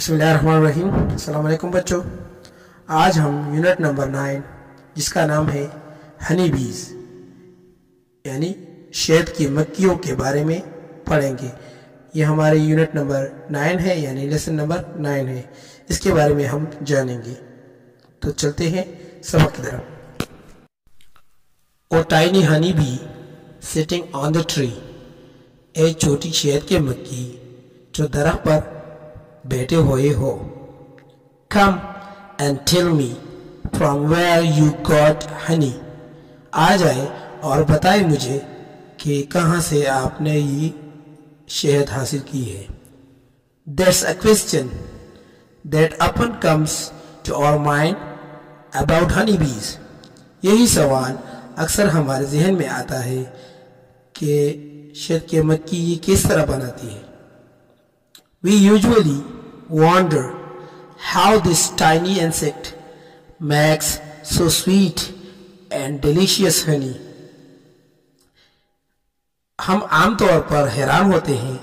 بسم اللہ الرحمن الرحیم۔ السلام علیکم بچوں۔ آج ہم یونٹ نمبر نائن، جس کا نام ہے ہنی بیز یعنی شہد کی مکیوں کے بارے میں پڑھیں گے۔ یہ ہمارے یونٹ نمبر نائن ہے یعنی لیسن نمبر نائن ہے۔ اس کے بارے میں ہم جانیں گے۔ تو چلتے ہیں سبق کی طرف۔ O tiny honey bee sitting on the tree اے چھوٹی شہد کے مکی جو درخت پر بیٹھے ہوئے ہو۔ Come and tell me from where you got honey آ جائے اور بتائے مجھے کہ کہاں سے آپ نے یہ شہد حاصل کی ہے۔ That's a question that often comes to our mind about honey bees یہی سوال اکثر ہمارے ذہن میں آتا ہے کہ شہد کے مکی یہ کس طرح بناتی ہے۔ We usually wonder how this tiny insect makes so sweet and delicious honey. ہم عام طور پر حیران ہوتے ہیں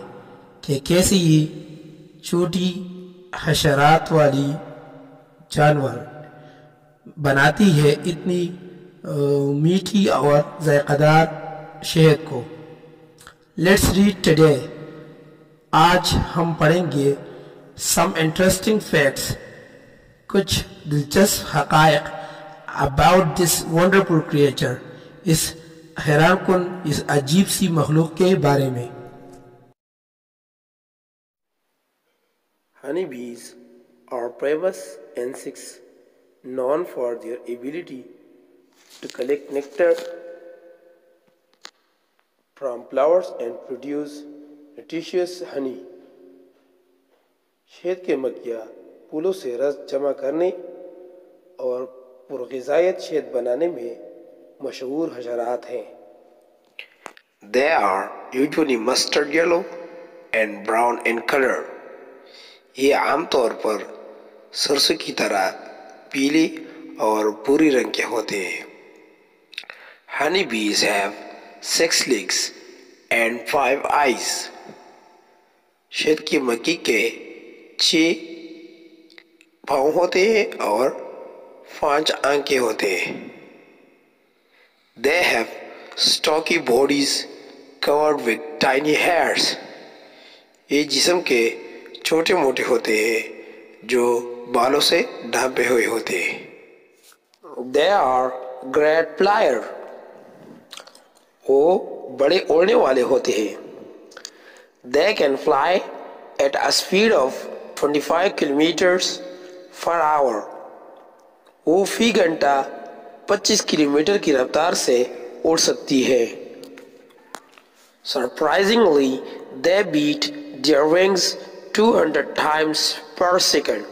کہ کیسے یہ چھوٹی حشرات والی جانور بناتی ہے اتنی میٹھی اور ذائقہ دار شہد کو لیٹس ریڈ ٹوڈے آج ہم پڑھیں گے سم انٹرسٹنگ فیکٹس کچھ دلچسپ حقائق اباؤٹ دس ونڈرفل کریچر اس حیران کن، اس عجیب سی مخلوق کے بارے میں۔ Honey bees are famous insects known for their ability to collect nectar from flowers and produce nutritious honey. شہد کے مکیا پھولوں سے رس جمع کرنے اور پرغذائیت شہد بنانے میں مشہور حشرات ہیں They are usually mustard yellow and brown in color. یہ عام طور پر سرسوں کی طرح پیلی اور بھوری رنگ کے ہوتے ہیں Honey bees have six legs and five eyes. شہد کی مکی کے چھ پاؤں ہوتے ہیں اور پانچ آنکھیں ہوتے ہیں They have stocky bodies covered with tiny hairs. یہ جسم کے چھوٹے موٹے ہوتے ہیں جو بالوں سے ڈھانپے ہوئے ہوتے ہیں They are great flyer. وہ بڑے اڑنے والے ہوتے ہیں they They can fly speed of speed five kilometres per hour وہ فی گھنٹہ پچیس کلو میٹر کی رفتار سے اڑ سکتی ہے surprisingly they beat their wings two hundred times per second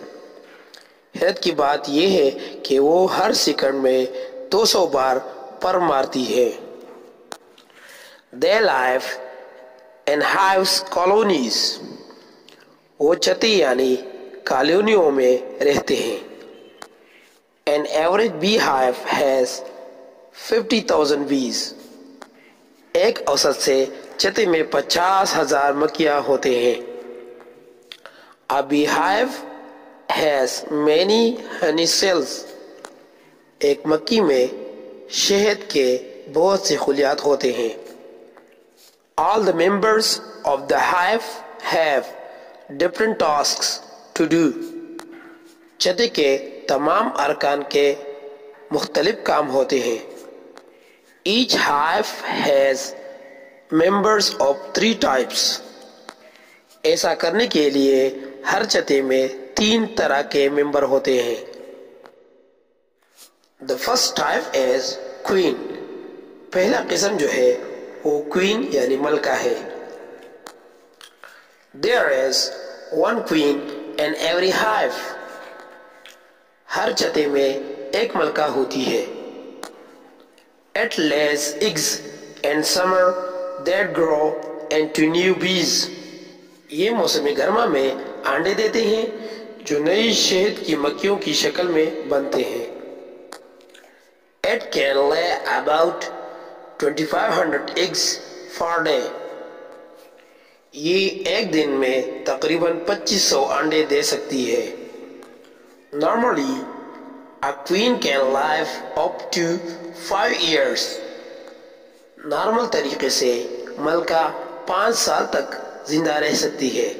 حیرت کی بات یہ ہے کہ وہ ہر سیکنڈ میں دو سو بار پر مارتی ہے they live in hives colonies. وہ چتی یعنی کالونیوں میں رہتے ہیں An average beehive has 50,000 bees. ایک اوسط سے چتے میں پچاس ہزار مکیاں ہوتے ہیں A beehive has many honey cells. ایک مکی میں شہد کے بہت سے خلیات ہوتے ہیں all the members of the hive have different tasks to do. چھتے کے تمام ارکان کے مختلف کام ہوتے ہیں each hive has members of three types ایسا کرنے کے لیے ہر چتے میں تین طرح کے ممبر ہوتے ہیں the first type is queen پہلا قسم جو ہے وہ queen یعنی ملکہ ہے There is one queen in every hive. ہر چتے میں ایک ملکہ ہوتی ہے it It lays eggs in summer that grow into new bees. یہ موسم گرما میں آنڈے دیتے ہیں جو نئی شہد کی مکیوں کی شکل میں بنتے ہیں It can lay about 2500 eggs per day. یہ ایک دن میں تقریباً پچیس سو انڈے دے سکتی ہے۔ Normally queen can live up to five years normal طریقے سے ملکہ پانچ سال تک زندہ رہ سکتی ہے۔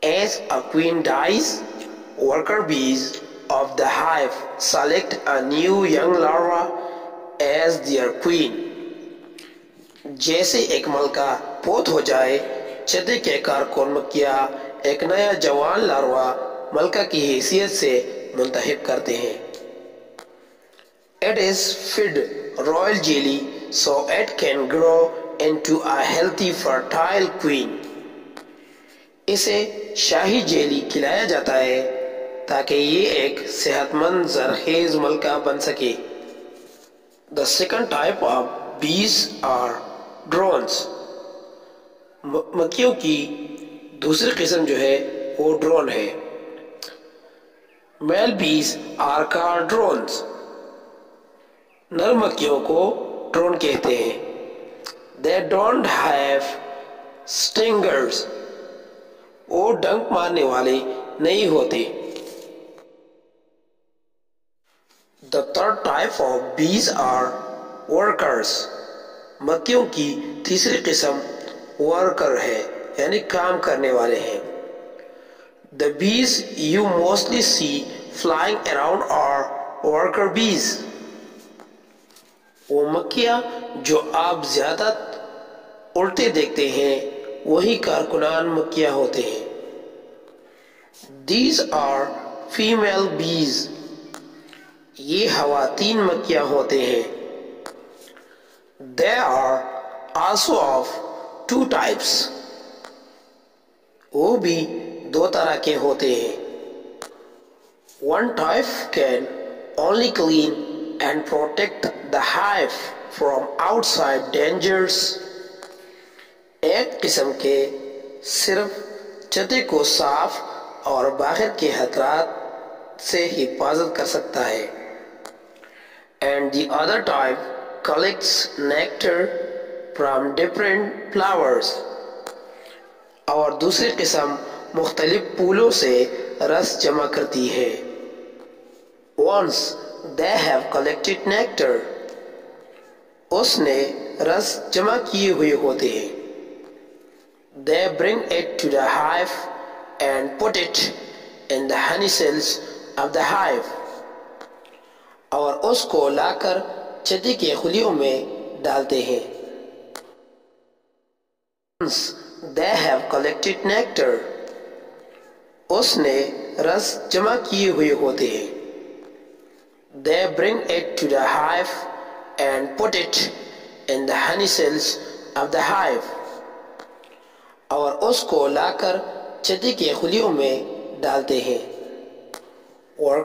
As a queen dies worker bees of the hive select a new young larva as their queen. جیسے ایک ملکہ پوت ہو جائے، چدے کے کارکن مکیا، ایک نیا جوان لاروا ملکہ کی حیثیت سے منتخب کرتے ہیں۔ It is fed royal jelly so it can grow into a healthy fertile queen. اسے شاہی جیلی کھلایا جاتا ہے تاکہ یہ ایک صحت مند زرخیز ملکہ بن سکے۔ The second type of bees are drones. مکیوں کی دوسری قسم جو ہے وہ ڈرون ہے. میل بیز آر کار ڈرونز نر مکیوں کو ڈرون کہتے ہیں. دے ڈونٹ ہیو سٹنگرز وہ ڈنک مارنے والے نہیں ہوتے. The third type of bees are workers مکیوں کی تیسری قسم ورکر ہے یعنی کام کرنے والے ہیں۔ The bees you mostly see flying around are worker bees وہ مکیاں جو آپ زیادہ الٹے دیکھتے ہیں، وہی کارکنان مکیاں ہوتے ہیں۔ دیز آر فیمیل بیز یہ خواتین مکیاں ہوتے ہیں؟ They are also of two types وہ بھی دو طرح کے ہوتے ہیں۔ One type can only clean and protect the hive from outside dangerous ایک قسم کے صرف چتے کو صاف اور باہر کے خطرات سے حفاظت کر سکتا ہے۔ And the other type collects nectar from different flowers اور دوسری قسم مختلف پھولوں سے رس جمع کرتی ہے۔ Once they have collected nectar اس نے رس جمع کیے ہوئے ہوتے ہیں۔ They bring it to the hive and put it in the honey cells of the hive. اور اس کو لاکر چھتی کے خلیوں میں ڈالتے ہیں۔ They bring into the hive and put in the honey cells of the hive اور اس کو لاکر چھتی کے خلیوں میں ڈالتے ہیں۔ اور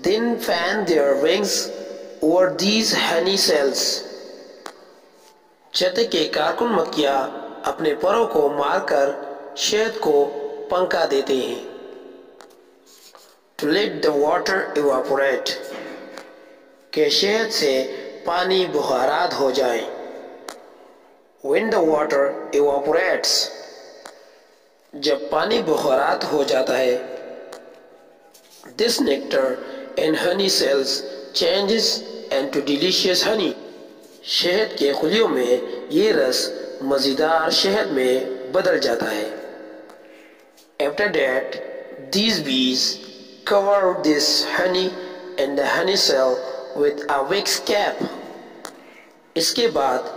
then fan their wings over these honey cells. چتے کے کارکن مکیا اپنے پروں کو مار کر شہد کو پنکھا دیتے ہیں۔ To let the water کہ شہد سے پانی بخارات ہو جائیں when the water evaporates. جب پانی بخارات ہو جاتا ہے، this and honey cells changes and delicious honey شہد کے خلیوں میں یہ رس مزیدار شہد میں بدل جاتا ہے after that these bees cover this honey and the honey cell with wax cap اس کے بعد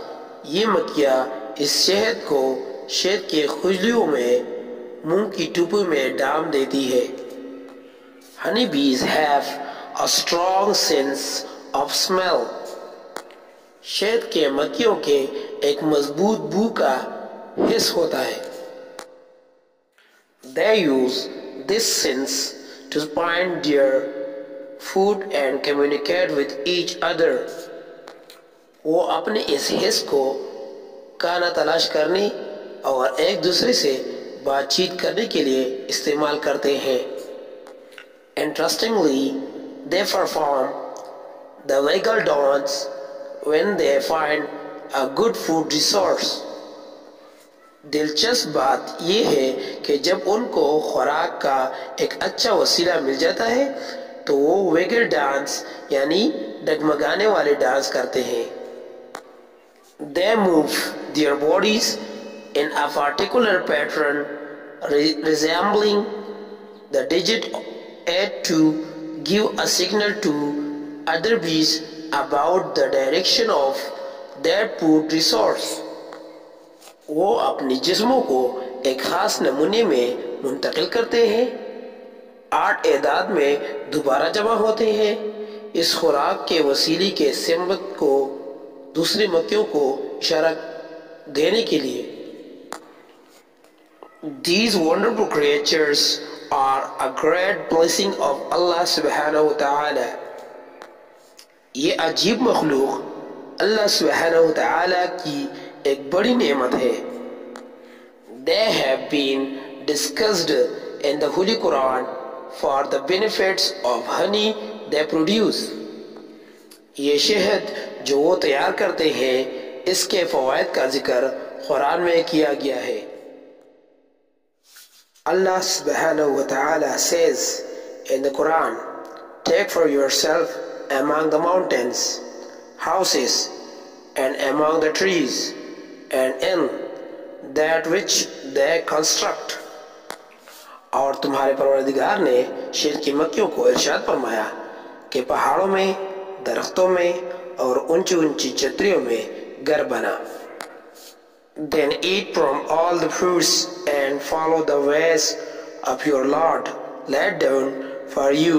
یہ مکیا اس شہد کو شہد کے خجلیوں میں مونگ کی ٹوپی میں ڈام دیتی ہے honey bees have a strong sense of smell. شہد کے مکیوں کے ایک مضبوط بو کا حص ہوتا ہے۔ They use this sense to find their food and communicate with each other. وہ اپنے اس حص کو کانا تلاش کرنے اور ایک دوسرے سے بات چیت کرنے کے لیے استعمال کرتے ہیں۔ Interestingly they perform the waggle dance when they find a good food resource دلچسپ بات یہ ہے کہ جب ان کو خوراک کا ایک اچھا وسیلہ مل جاتا ہے تو وہ ویگل ڈانس یعنی ڈگمگانے والے ڈانس کرتے ہیں they move their bodies in a particular pattern resembling the digit eight to give a signal to other bees about the direction of their food resource. وہ اپنی جسموں کو ایک خاص نمونے میں منتقل کرتے ہیں۔ آٹھ اعداد میں دوبارہ جمع ہوتے ہیں۔ اس خوراک کے وسیلی کے سمت کو دوسری مکیوں کو اشارہ دینے کے لیے۔ These wonderful creatures are a great blessing of Allah subhanahu wa ta'ala. یہ عجیب مخلوق اللہ سبحانہ و تعالی کی ایک بڑی نعمت ہے They have been discussed in the Holy Quran for the benefits of honey they produce. یہ شہد جو وہ تیار کرتے ہیں اس کے فوائد کا ذکر قرآن میں کیا گیا ہے Allah subhanahu wa ta'ala says in the Quran, Take for yourself among the mountains, houses, and among the trees, and in that which they construct. اور تمہارے پروردگار نے شیر کی مکیوں کو ارشاد فرمایا کہ پہاڑوں میں درختوں میں اور اونچی اونچی چتریوں میں گھر بنا Then eat from all the fruits and follow the ways of your Lord laid down for you.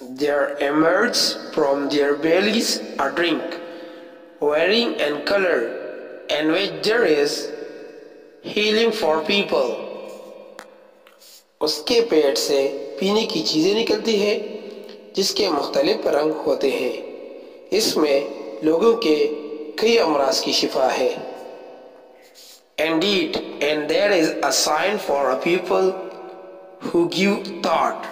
There emerge from their bellies a drink, wearing and color, and which there is healing for people. اس کے پیٹ سے پینے کی چیزیں نکلتی ہیں جس کے مختلف رنگ ہوتے ہیں۔ اس میں لوگوں کے کئی امراض کی شفا ہے۔ Indeed, and there is a sign for a people who give thought.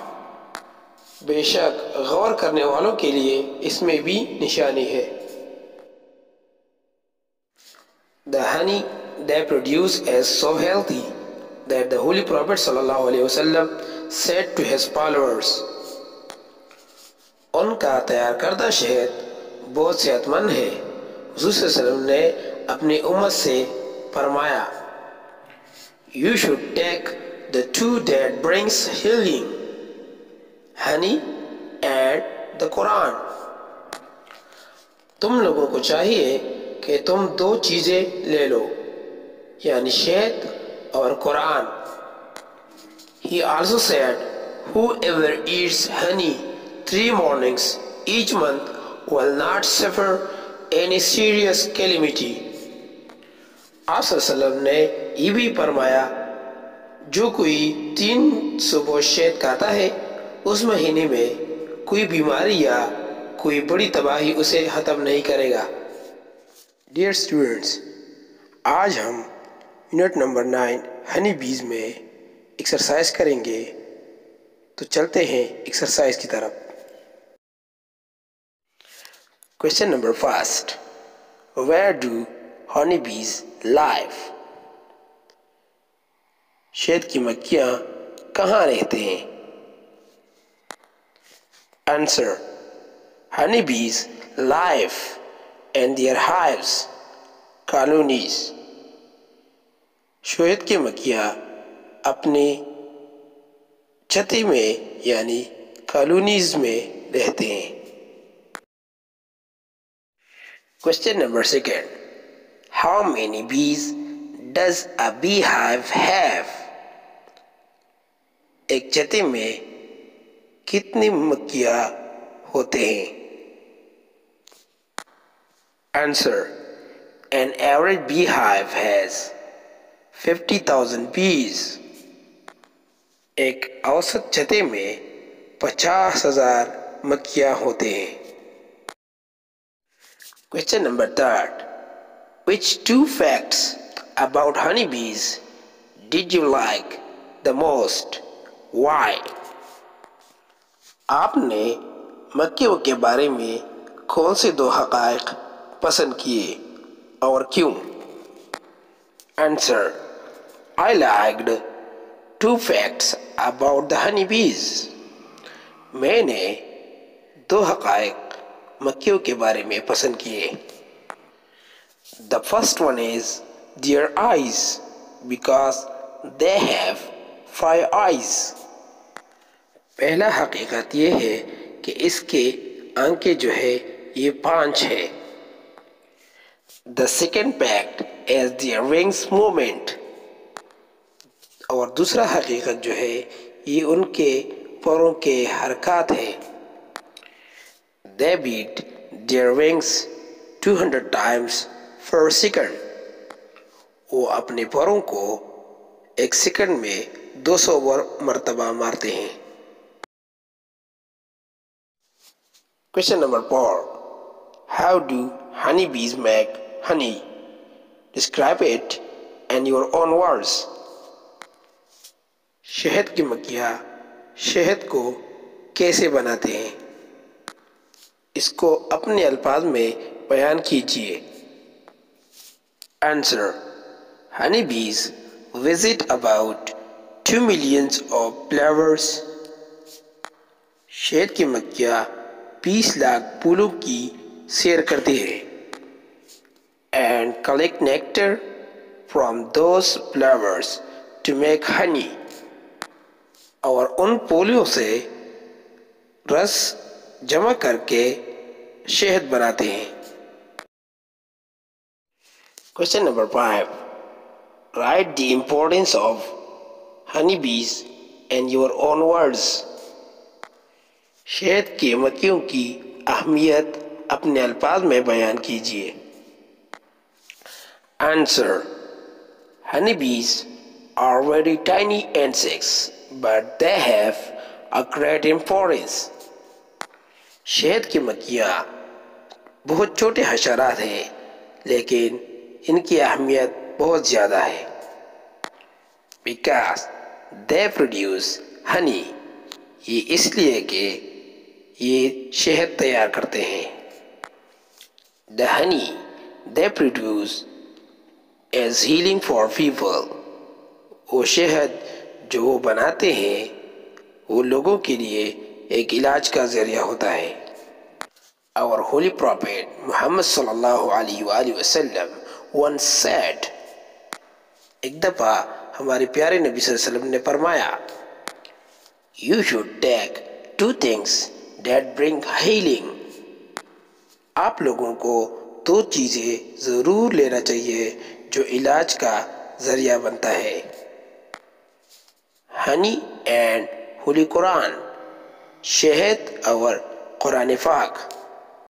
بے شک غور کرنے والوں کے لیے اس میں بھی نشانی ہے۔ The honey they produce is so healthy. That the Holy Prophet وسلم said to his followers, ان کا تیار کردہ شہد بہت صحت مند ہے حضور صلی اللہ علیہ وسلم نے اپنی امت سے فرمایا You should take the two that brings healing, honey and the Quran. تم لوگوں کو چاہیے کہ تم دو چیزیں لے لو یعنی شہد اور قرآن He also said, Whoever eats honey three mornings each month will not suffer any serious calamity. آپ صلی اللہ علیہ وسلم نے یہ بھی فرمایا جو کوئی تین صبح شہد کھاتا ہے اس مہینے میں کوئی بیماری یا کوئی بڑی تباہی اسے ختم نہیں کرے گا ڈیئر اسٹوڈنٹس آج ہم unit number nine honey bees میں ایکسرسائز کریں گے۔ تو چلتے ہیں ایکسرسائز کی طرف۔ Question number first where do honey bees live شہد کی مکھیاں کہاں رہتے ہیں؟ Answer honey bees live and their hives colonies شہد کی مکھیاں اپنی چھتی میں یعنی کالونیز میں رہتے ہیں۔ Question number second How many bees does a beehive have? ایک چتے میں کتنی مکھیاں ہوتے ہیں؟ Answer. An average beehive fifty thousand bees ایک اوسط چھتے میں پچاس ہزار مکیاں ہوتے ہیں question number third which two facts about honey bees did you like the most why آپ نے مکیوں کے بارے میں کون سے دو حقائق پسند کیے اور کیوں Answer I liked two facts about the honeybees. میں نے دو حقائق مکیوں کے بارے میں پسند کیے the first one is their eyes because they have five eyes پہلا حقیقت یہ ہے کہ اس کے آنکھیں جو ہے یہ پانچ ہے the second fact is their wings movement اور دوسرا حقیقت جو ہے، یہ ان کے پروں کے حرکات ہے اپنے پروں کو ایک سیکنڈ میں دو سو اوور مرتبہ مارتے ہیں۔ Question number four how do honey bees make honey Describe it in your own words. شہد کی مکھیاں شہد کو کیسے بناتے ہیں اس کو اپنے الفاظ میں بیان کیجیے Answer Honeybees visit about 2 millions of flowers. شہد کی مکھیاں بیس لاکھ پھولوں کی سیر کرتی ہے collect nectar from those flowers to make honey. اور ان پولیوں سے رس جمع کر کے شہد بناتے ہیں Question number five. Write the importance of honeybees in your own words. شہد کی مکھیوں کی اہمیت اپنے الفاظ میں بیان کیجیے Answer Honeybees are very tiny insects, but they have a great importance. شہد کی مکھیاں بہت چھوٹے حشرات ہیں لیکن ان کی اہمیت بہت زیادہ ہے Because they produce honey. یہ اس لیے کہ یہ شہد تیار کرتے ہیں The honey they produce is healing for people. وہ شہد جو وہ بناتے ہیں، وہ لوگوں کے لیے ایک علاج کا ذریعہ ہوتا ہے Our holy prophet Muhammad صلی اللہ علیہ وآلہ وسلم once said ایک دفعہ ہمارے پیارے نبی صلی اللہ علیہ وسلم نے فرمایا، You should take two things that bring healing. آپ لوگوں کو دو چیزیں ضرور لینا چاہیے جو علاج کا ذریعہ بنتا ہے۔ ہنی اینڈ ہولی قرآن شہد اور قرآن پاک۔